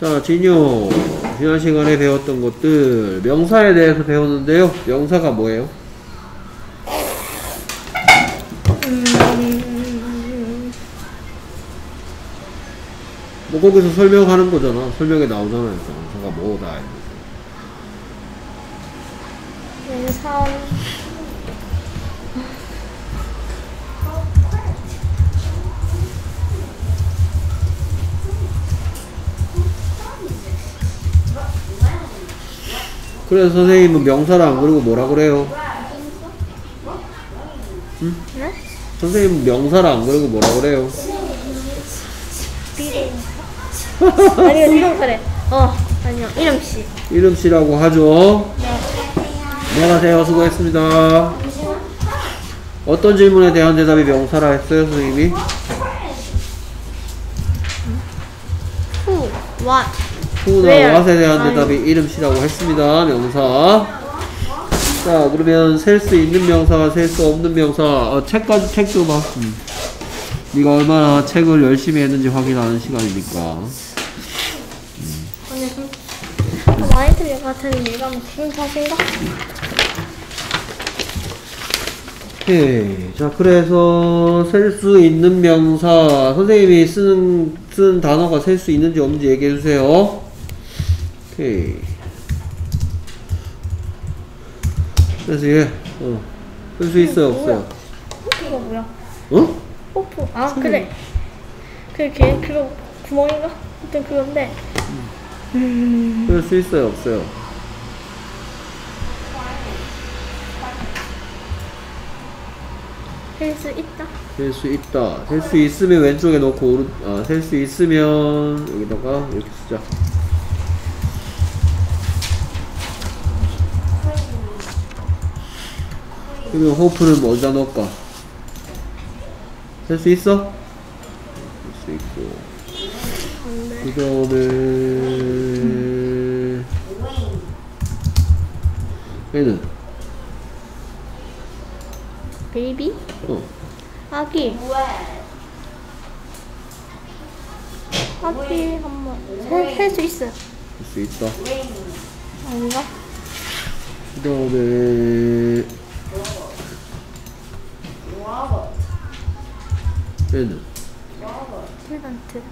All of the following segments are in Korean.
자, 진유. 지난 시간에 배웠던 것들, 명사에 대해서 배웠는데요. 명사가 뭐예요? 뭐 거기서 설명하는 거잖아. 설명에 나오잖아요. 명사가 뭐다. 영상 그래서 선생님은 명사를 안 그리고 뭐라 그래요? 응? 네? 선생님은 명사를 안 그리고 뭐라 그래요? 아니요 이름 그래 어 아니요 이름씨 이름씨라고 하죠. 네, 안녕하세요. 수고했습니다. 어떤 질문에 대한 대답이 명사라 했어요, 선생님이? who what 후나 what에 대한. 대답이 이름씨라고 했습니다. 명사. 자, 그러면 셀 수 있는 명사가 셀수 없는 명사. 어, 책까지 책 줘봐. 음. 네가 얼마나 책을 열심히 했는지 확인하는 시간이니까. 아니 좀 어, 많이 틀릴 것 같은데 얘가 무슨 탓인가? 오케이. 자, 그래서 셀 수 있는 명사. 선생님이 쓰는, 쓰는 단어가 셀 수 있는지 없는지 얘기해 주세요. 오케이. 그래서 얘, 어. 쓸수 있어요, 없어요? 그거 뭐야? 어? 뽀뽀 아 그래 그걔 그거 구멍인가? 하여튼 그건데 쓸수 있어요, 없어요? 할수 있다 셀 수 있다. 셀 수 있으면 왼쪽에 놓고 오른, 아, 셀 수 있으면 여기다가 이렇게 쓰자. 그러면 호프는 뭐 어디다 넣을까? 셀수 있어? 셀수 있고. 그 다음에, 얘는, 베이비 어, 아기 아기 한번 할수 있어요 셀수 있다. 아닌가? 그 다음에, 얘는, student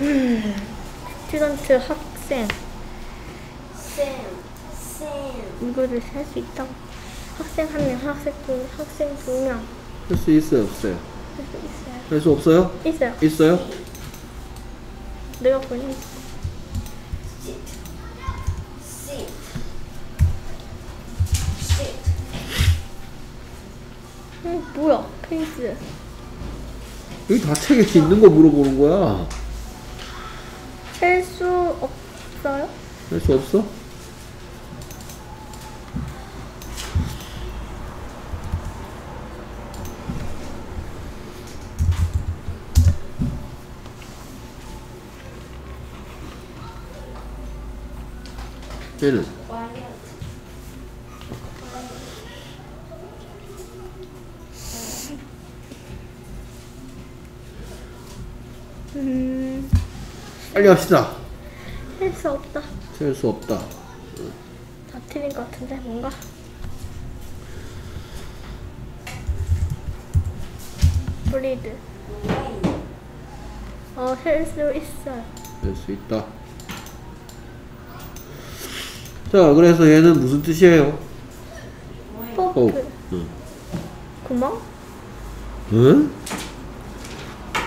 음, student 학생 이거를 할 수 있다고 학생 한 명, 학생 두, 학생 두 명. 할 수 있어요, 없어요? 할 수 있어요. 할 수 없어요? 있어요. 있어요? 내가 보니 음, 뭐야? 페이스. 여기 다 책에 있는 거 물어보는 거야. 셀수 없어요? 할 수 없어? 얘는 음, 빨리 합시다. 셀 수 없다. 셀 수 없다. 다 틀린 것 같은데 뭔가? 브리드. 어, 셀 수 있어요. 될수 있다. 자, 그래서 얘는 무슨 뜻이에요? 어, 포크. 응. 구멍? 응?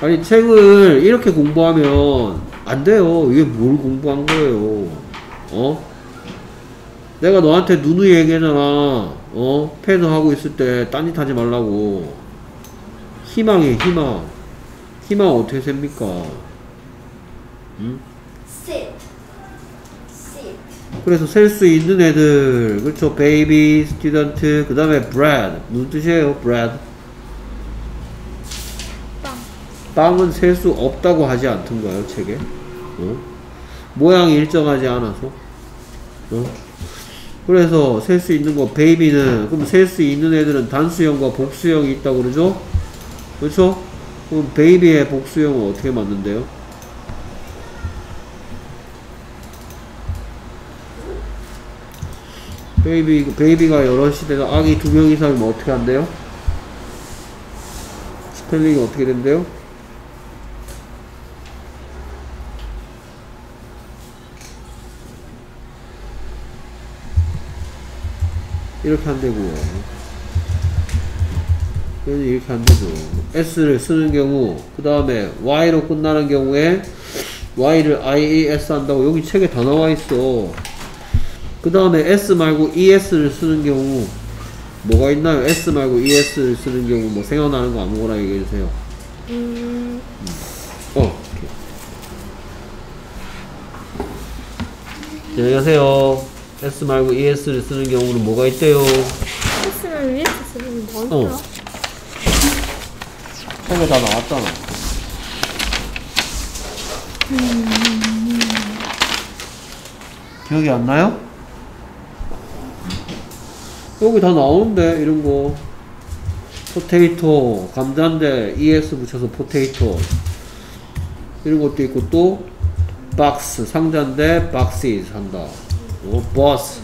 아니 책을 이렇게 공부하면 안 돼요. 이게 뭘 공부한 거예요? 어? 내가 너한테 누누이 얘기하잖아. 어? 패드 하고 있을 때 딴짓 하지 말라고. 희망이 희망. 희망 어떻게 셉니까? 응? 그래서 셀 수 있는 애들 그렇죠 baby student 그 다음에 bread 무슨 뜻이에요 bread 빵. 빵은 셀 수 없다고 하지 않던가요 책에 어? 모양이 일정하지 않아서 어? 그래서 셀 수 있는 거 baby는 그럼 셀 수 있는 애들은 단수형과 복수형이 있다고 그러죠? 그렇죠? 그럼 baby의 복수형은 어떻게 만든대요? baby, baby가 여럿이 돼서 아기 두 명 이상이면 어떻게 한대요? 스펠링이 어떻게 된대요? 이렇게 한대고요. 얘는 이렇게 안 되죠. S를 쓰는 경우, 그 다음에 Y로 끝나는 경우에 Y를 IAS 한다고 여기 책에 다 나와 있어. 그 다음에 S 말고 ES를 쓰는 경우, 뭐가 있나요? S 말고 ES를 쓰는 경우, 뭐 생각나는 거 아무거나 얘기해 주세요. 음, 어. 자, 안녕하세요. S 말고 ES를 쓰는 경우는 뭐가 있대요? 했으면 위에서 쓰면 뭐 어. 책에 다 나왔잖아. 기억이 안 나요? 여기 다 나오는데 이런 거 포테이토 감자인데 ES 붙여서 포테이토 이런 것도 있고 또 박스 상자인데 박스is 한다 어, 버스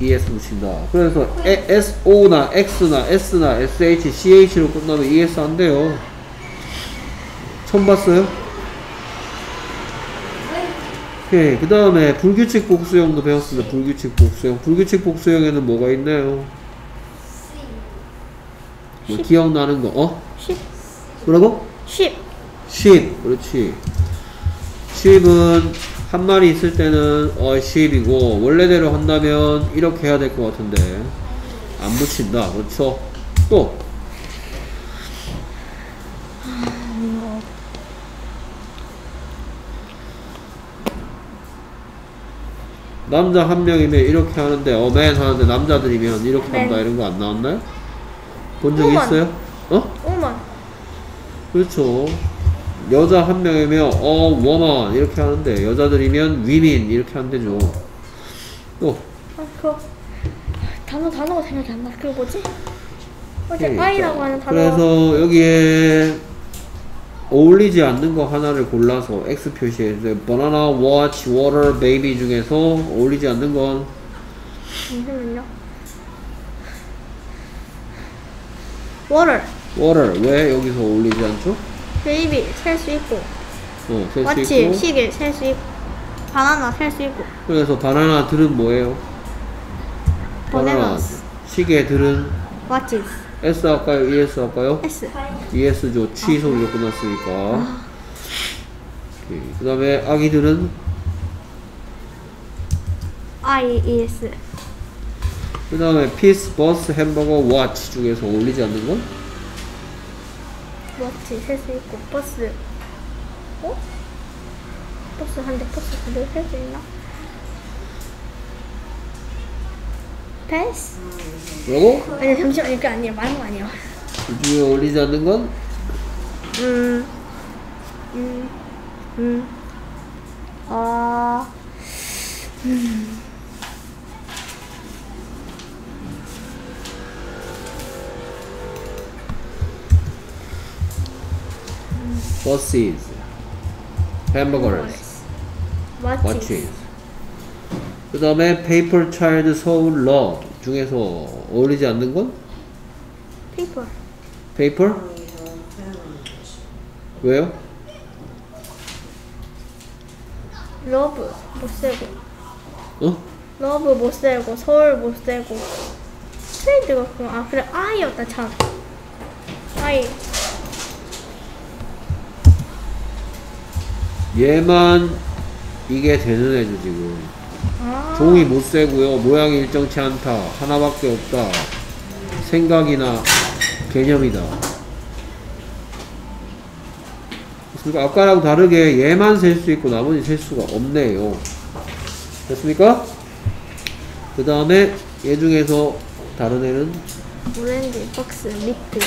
ES 붙인다. 그래서 에, SO나 X나 S나 SH, CH로 끝나면 ES 안 돼요. 처음 봤어요? 오케이. 그 다음에 불규칙 복수형도 배웠습니다. 불규칙 복수형. 불규칙 복수형에는 뭐가 있나요? 뭐 기억나는 거, 어? 10, 뭐라고? 10. 10. 그렇지. 10은 한 마리 있을 때는 어 10이고 원래대로 한다면 이렇게 해야 될 것 같은데 안 붙인다. 그렇죠? 또 남자 한 명이면 이렇게 하는데 어맨 하는데 남자들이면 이렇게 한다 맨. 이런 거 안 나왔나요? 본 적. 있어요? 어? 오만. 그렇죠. 여자 한 명이면 어 워먼 이렇게 하는데 여자들이면 위민 이렇게 한대죠. 또 아, 그거. 단어, 단어가 생각이 안 나. 그거 뭐지? 어제 오케이. 아이라고 하는 단어. 그래서 여기에 어울리지 않는 거 하나를 골라서 X 표시해 주세요. 바나나, watch, water, baby 중에서 어울리지 않는 건 잠시만요. water, water. 왜 여기서 어울리지 않죠? Baby 셀수 있고, 어, 셀 수 있고. 시계 셀 수 있고, 바나나 셀 수 있고, 그래서 바나나 들은 뭐예요? 바나나. bananas, 시계 들은 watches, S 할까요? ES 할까요? s, ES죠. 취 소리로 끝났으니까. 그 다음에 아기들은 i, e, s, 그 다음에 peace, 버스, 햄버거, watch 중에서 어울리지 않는 건? Watch 셀수 있고, 버스, 어? 버스 한 대, 버스 한대 셀수 있나? 패스? 뭐라고? 아니 잠시만 이게 아니에요 말한 거 아니에요 그 중에 어울리지 않는 건? 음, 음, 음, 아, buses, hamburgers, watches. 그 다음에 paper child, soul, love 중에서 어울리지 않는 건? paper, paper? 왜요? love 못 세고, 어? love 못 세고, 서울 못 세고, 트레이드가 그럼 아 그래 I였다 참, I, 얘만 이게 되는 애죠 지금. 아, 종이 못 세고요. 모양이 일정치 않다. 하나밖에 없다. 생각이나 개념이다. 그러니까? 아까랑 다르게 얘만 셀 수 있고 나머지 셀 수가 없네요. 됐습니까? 그 다음에 얘 중에서 다른 애는? 오렌지, 박스, 미트,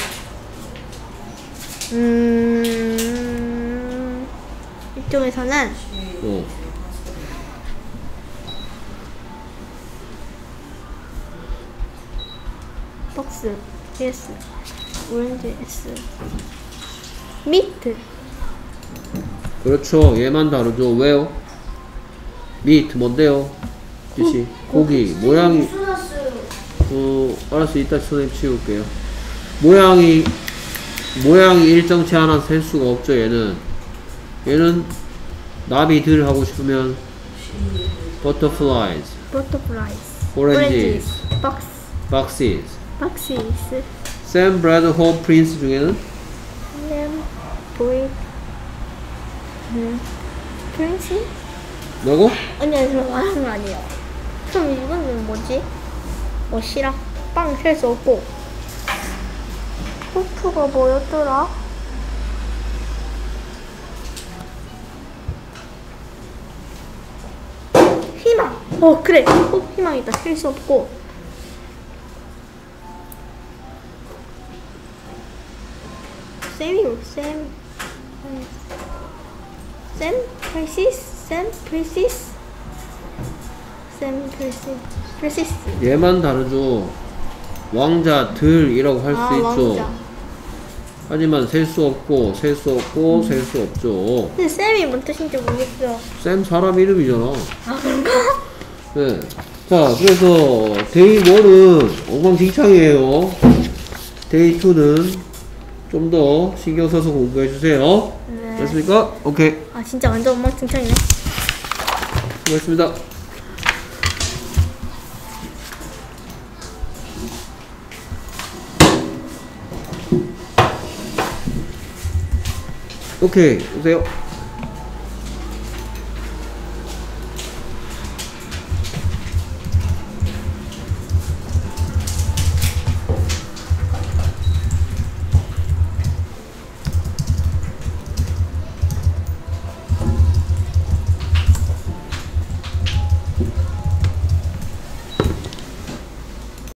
음, 이쪽에서는 어, 박스, S, 오렌지, S, meat, 그렇죠. 얘만 다르죠. 왜요? meat 뭔데요? 뜻이? 고기 모양이? 어 알았어 이따 선생님 치울게요. 모양이 모양이 일정치 않아 셀 수가 없죠 얘는 얘는 나비들 하고 싶으면 butterflies butterflies, Oranges. box, boxes boxes, Sam Bradford Prince 중에는 램, 보이, 음, 프린시? 뭐고? 아니, 아니, 저 말하는 거 아니에요. 그럼 이거는 뭐지? 멋이랑 빵셀수 없고. 호프가 뭐였더라? 희망! 어, 그래! 어, 희망이다. 셀수 없고. 쌤이요, 쌤. 쌤? 프리시스? 쌤? 프리시스? 쌤, 프리시스. 프리시스. 얘만 다르죠 왕자 들이라고 할수 아, 있죠 왕자. 하지만 셀 수 없고 셀 수 없고 셀 수 없죠 근데 Sam이 뭔 뜻인지 모르겠어요. Sam 사람 이름이잖아 아, 그런가? 네. 자, 그래서 Day 1은 엉망진창이에요. Day 2는 좀 더 신경 써서 공부해 주세요. 네. 됐습니까? 오케이. 아, 진짜 완전 엉망진창이네. 수고했습니다. 오케이. 오세요.